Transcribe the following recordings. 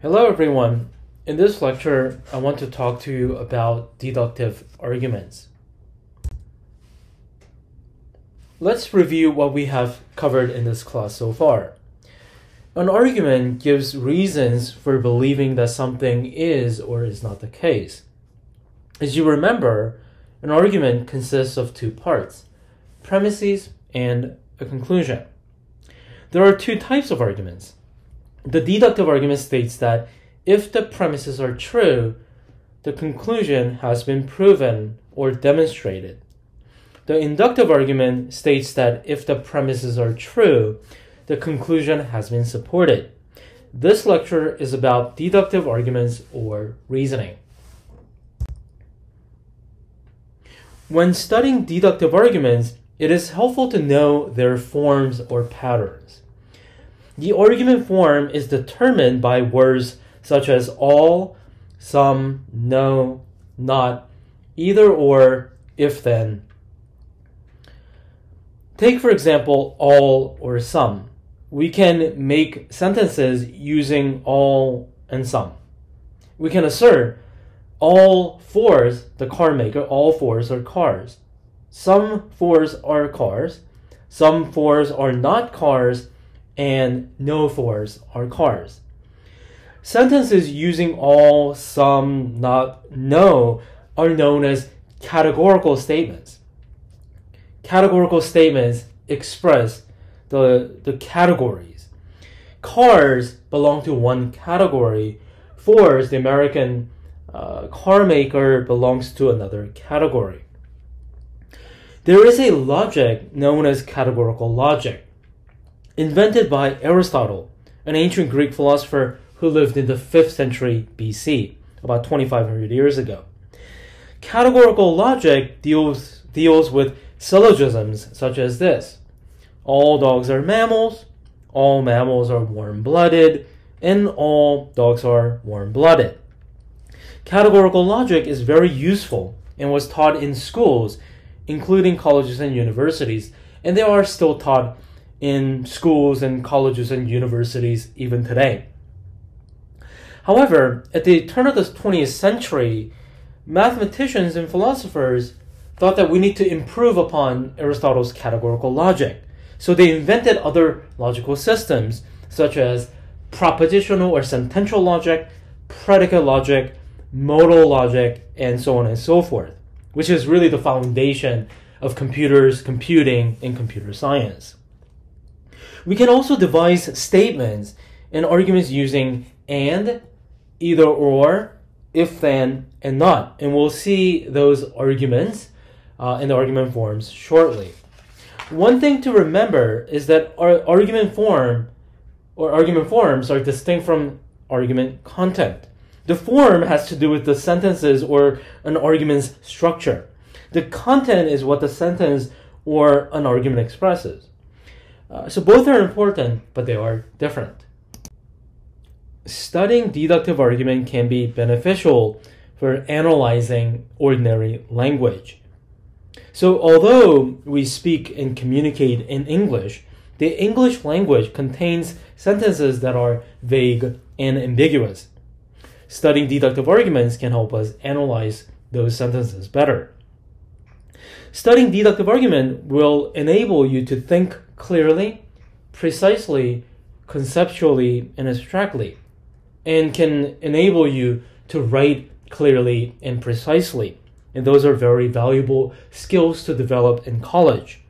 Hello everyone. In this lecture, I want to talk to you about deductive arguments. Let's review what we have covered in this class so far. An argument gives reasons for believing that something is or is not the case. As you remember, an argument consists of two parts premises and a conclusion. There are two types of arguments. The deductive argument states that if the premises are true, the conclusion has been proven or demonstrated. The inductive argument states that if the premises are true, the conclusion has been supported. This lecture is about deductive arguments or reasoning. When studying deductive arguments, it is helpful to know their forms or patterns. The argument form is determined by words such as all, some, no, not, either or, if then. Take, for example, all or some. We can make sentences using all and some. We can assert all Fords, the car maker, all Fords are cars. Some Fords are cars, some Fords are not cars, and no Fords are cars. Sentences using all, some, not, no are known as categorical statements. Categorical statements express the, the categories. Cars belong to one category. Fords, the American uh, car maker belongs to another category. There is a logic known as categorical logic, invented by Aristotle, an ancient Greek philosopher who lived in the 5th century BC, about 2500 years ago. Categorical logic deals, deals with syllogisms such as this All dogs are mammals, all mammals are warm blooded, and all dogs are warm blooded. Categorical logic is very useful and was taught in schools, including colleges and universities, and they are still taught in schools and colleges and universities even today. However, at the turn of the 20th century, mathematicians and philosophers thought that we need to improve upon Aristotle's categorical logic. So they invented other logical systems, such as propositional or sentential logic, predicate logic, modal logic, and so on and so forth, which is really the foundation of computers, computing, and computer science. We can also devise statements and arguments using and, either or, if then, and not. And we'll see those arguments uh, in the argument forms shortly. One thing to remember is that our argument form or argument forms are distinct from argument content. The form has to do with the sentences or an argument's structure. The content is what the sentence or an argument expresses. Uh, so both are important, but they are different. Studying deductive argument can be beneficial for analyzing ordinary language. So although we speak and communicate in English, the English language contains sentences that are vague and ambiguous studying deductive arguments can help us analyze those sentences better. Studying deductive argument will enable you to think clearly, precisely, conceptually, and abstractly, and can enable you to write clearly and precisely. And those are very valuable skills to develop in college.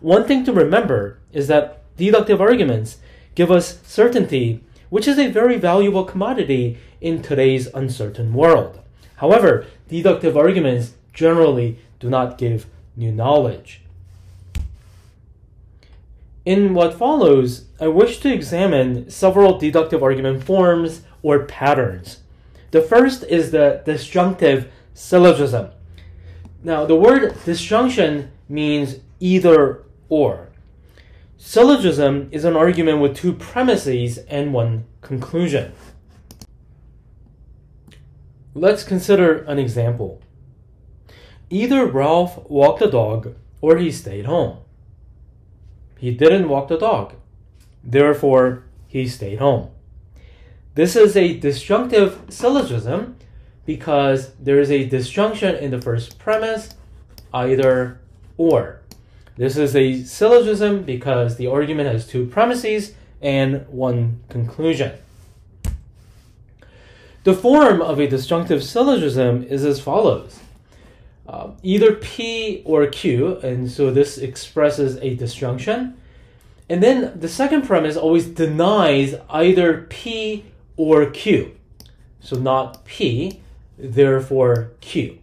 One thing to remember is that deductive arguments give us certainty which is a very valuable commodity in today's uncertain world. However, deductive arguments generally do not give new knowledge. In what follows, I wish to examine several deductive argument forms or patterns. The first is the disjunctive syllogism. Now, the word disjunction means either or. Syllogism is an argument with two premises and one conclusion. Let's consider an example. Either Ralph walked the dog or he stayed home. He didn't walk the dog. Therefore, he stayed home. This is a disjunctive syllogism because there is a disjunction in the first premise, either or. This is a syllogism because the argument has two premises and one conclusion. The form of a disjunctive syllogism is as follows. Uh, either P or Q, and so this expresses a disjunction. And then the second premise always denies either P or Q. So not P, therefore Q.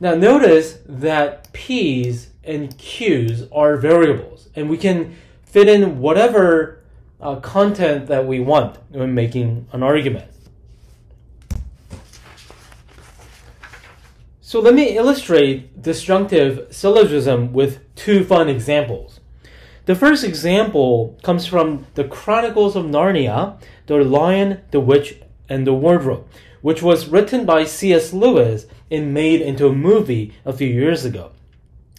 Now notice that P's and Q's are variables, and we can fit in whatever uh, content that we want when making an argument. So let me illustrate disjunctive syllogism with two fun examples. The first example comes from the Chronicles of Narnia, The Lion, the Witch, and the Wardrobe, which was written by C.S. Lewis and made into a movie a few years ago.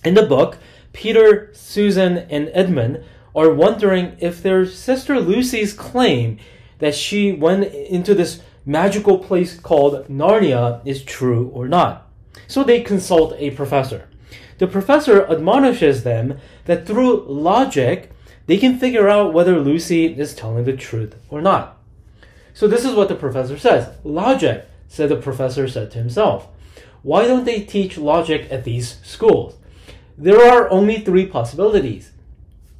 In the book, Peter, Susan, and Edmund are wondering if their sister Lucy's claim that she went into this magical place called Narnia is true or not. So they consult a professor. The professor admonishes them that through logic, they can figure out whether Lucy is telling the truth or not. So this is what the professor says. Logic, said the professor said to himself. Why don't they teach logic at these schools? There are only three possibilities.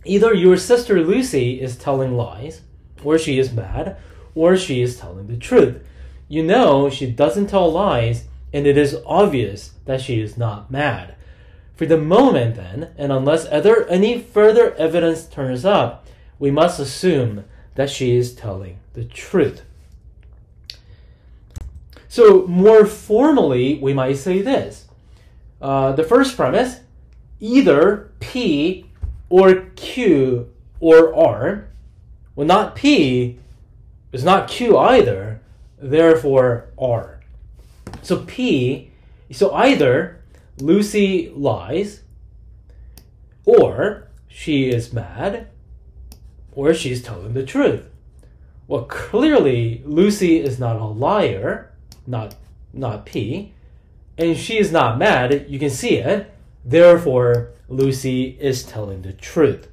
Either your sister Lucy is telling lies, or she is mad, or she is telling the truth. You know she doesn't tell lies and it is obvious that she is not mad. For the moment, then, and unless other, any further evidence turns up, we must assume that she is telling the truth. So, more formally, we might say this. Uh, the first premise either P or Q or R. Well, not P is not Q either, therefore R. So P, so either Lucy lies, or she is mad, or she's telling the truth. Well, clearly Lucy is not a liar, not not P, and she is not mad. You can see it. Therefore, Lucy is telling the truth.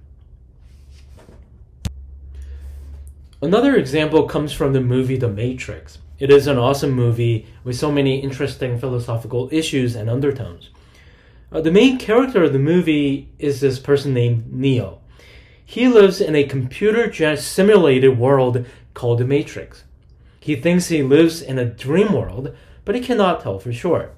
Another example comes from the movie The Matrix. It is an awesome movie with so many interesting philosophical issues and undertones. Uh, the main character of the movie is this person named Neo. He lives in a computer simulated world called the Matrix. He thinks he lives in a dream world, but he cannot tell for sure.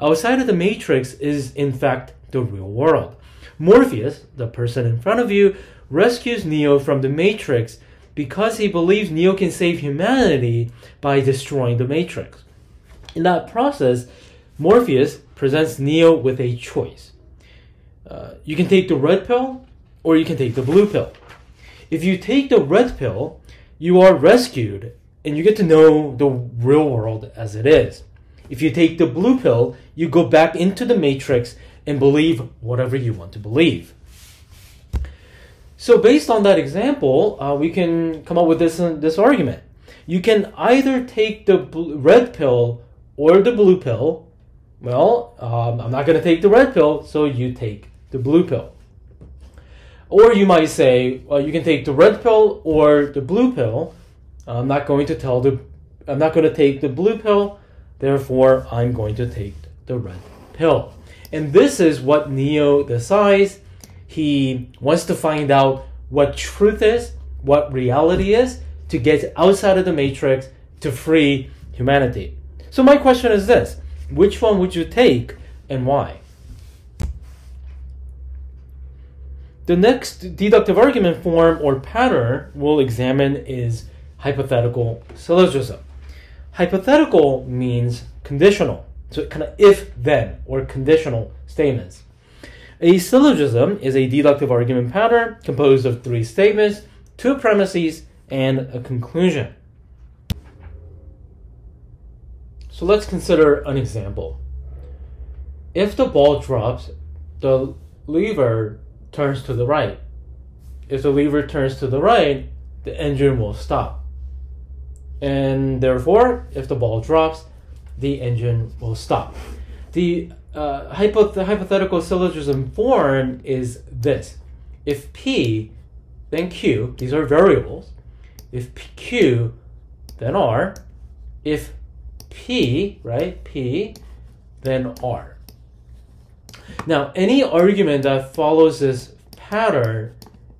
Outside of the Matrix is, in fact, the real world. Morpheus, the person in front of you, rescues Neo from the Matrix because he believes Neo can save humanity by destroying the Matrix. In that process, Morpheus presents Neo with a choice. Uh, you can take the red pill or you can take the blue pill. If you take the red pill, you are rescued and you get to know the real world as it is. If you take the blue pill, you go back into the matrix and believe whatever you want to believe. So based on that example, uh, we can come up with this uh, this argument. You can either take the red pill or the blue pill. Well, um, I'm not going to take the red pill, so you take the blue pill. Or you might say, well, you can take the red pill or the blue pill. I'm not going to tell the, I'm not going to take the blue pill. Therefore, I'm going to take the red pill. And this is what Neo decides he wants to find out what truth is, what reality is, to get outside of the matrix to free humanity. So, my question is this which one would you take and why? The next deductive argument form or pattern we'll examine is hypothetical syllogism. Hypothetical means conditional, so kind of if then or conditional statements. A syllogism is a deductive argument pattern composed of three statements, two premises, and a conclusion. So let's consider an example. If the ball drops, the lever turns to the right. If the lever turns to the right, the engine will stop. and therefore, if the ball drops, the engine will stop. The, uh, the hypothetical syllogism form is this if P, then Q, these are variables. If P, Q, then R. If P, right, P, then R. Now, any argument that follows this pattern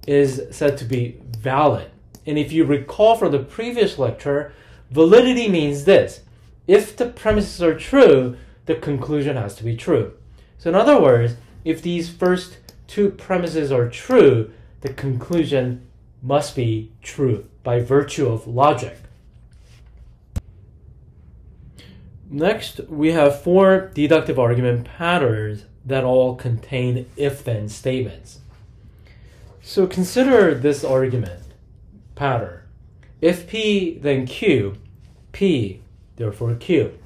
is said to be valid. And if you recall from the previous lecture, validity means this. If the premises are true, the conclusion has to be true. So in other words, if these first two premises are true, the conclusion must be true by virtue of logic. Next, we have four deductive argument patterns that all contain if then statements. So consider this argument pattern. If P, then Q, P, therefore Q.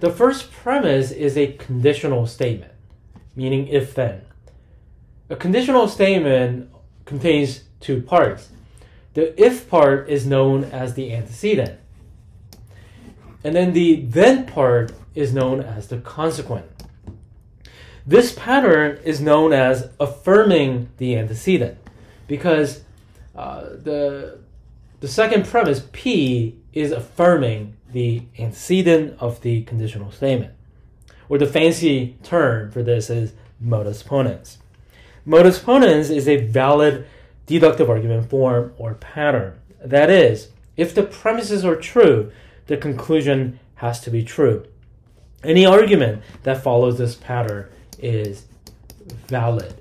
The first premise is a conditional statement, meaning if then. A conditional statement contains two parts. The if part is known as the antecedent. And then the then part is known as the consequent. This pattern is known as affirming the antecedent because uh, the, the second premise, P, is affirming the antecedent of the conditional statement. Or the fancy term for this is modus ponens. Modus ponens is a valid deductive argument form or pattern. That is, if the premises are true, the conclusion has to be true. Any argument that follows this pattern is valid.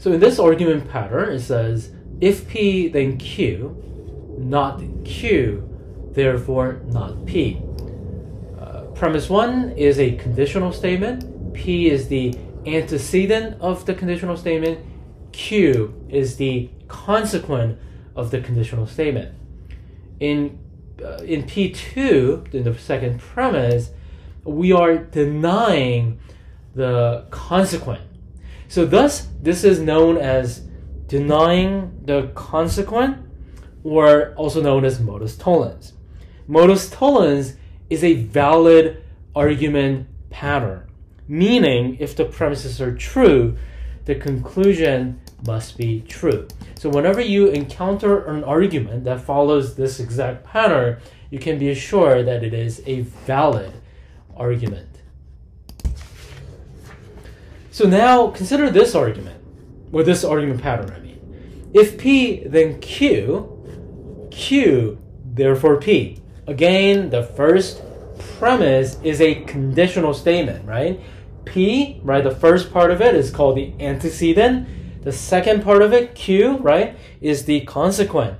So in this argument pattern, it says if P then Q, not Q, therefore not P. Uh, premise one is a conditional statement. P is the antecedent of the conditional statement. Q is the consequent of the conditional statement. In uh, in P2, in the second premise, we are denying the consequent. So thus, this is known as denying the consequent, or also known as modus tollens. Modus tollens is a valid argument pattern, meaning if the premises are true, the conclusion must be true. So whenever you encounter an argument that follows this exact pattern, you can be assured that it is a valid argument. So now consider this argument, or this argument pattern, I mean. If P, then Q, Q, therefore P. Again, the first premise is a conditional statement, right? P, right, the first part of it is called the antecedent the second part of it, Q, right, is the consequent.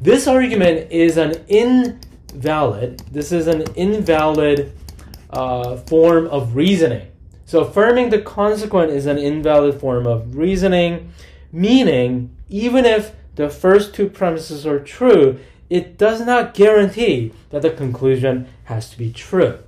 This argument is an invalid, this is an invalid uh, form of reasoning. So affirming the consequent is an invalid form of reasoning, meaning even if the first two premises are true, it does not guarantee that the conclusion has to be true.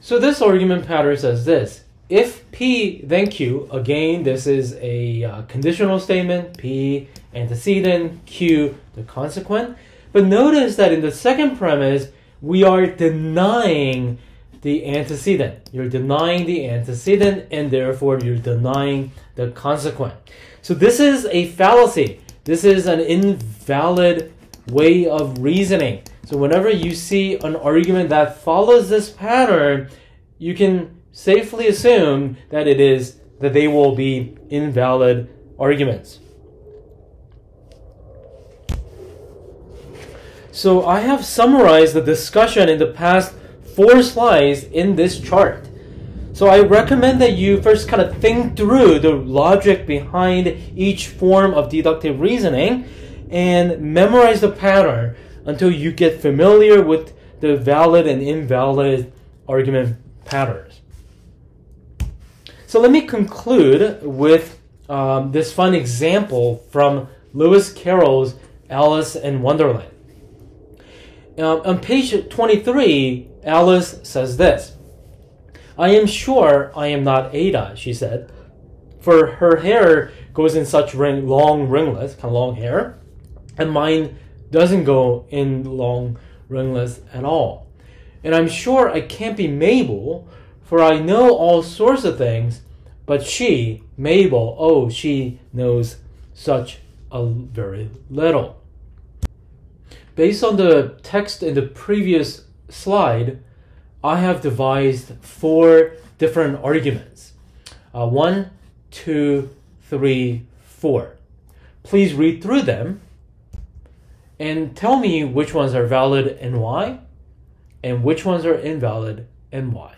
So this argument pattern says this if P then Q, again, this is a uh, conditional statement, P antecedent, Q the consequent. But notice that in the second premise, we are denying the antecedent. You're denying the antecedent, and therefore you're denying the consequent. So this is a fallacy. This is an invalid way of reasoning. So whenever you see an argument that follows this pattern, you can safely assume that it is that they will be invalid arguments. So I have summarized the discussion in the past four slides in this chart. So I recommend that you first kind of think through the logic behind each form of deductive reasoning and memorize the pattern until you get familiar with the valid and invalid argument patterns. So let me conclude with um, this fun example from Lewis Carroll's Alice in Wonderland. Uh, on page 23, Alice says this I am sure I am not Ada, she said, for her hair goes in such ring, long ringlets, kind of long hair, and mine doesn't go in long ringlets at all. And I'm sure I can't be Mabel, for I know all sorts of things, but she, Mabel, oh, she knows such a very little. Based on the text in the previous slide, I have devised four different arguments. Uh, one, two, three, four. Please read through them and tell me which ones are valid and why, and which ones are invalid and why.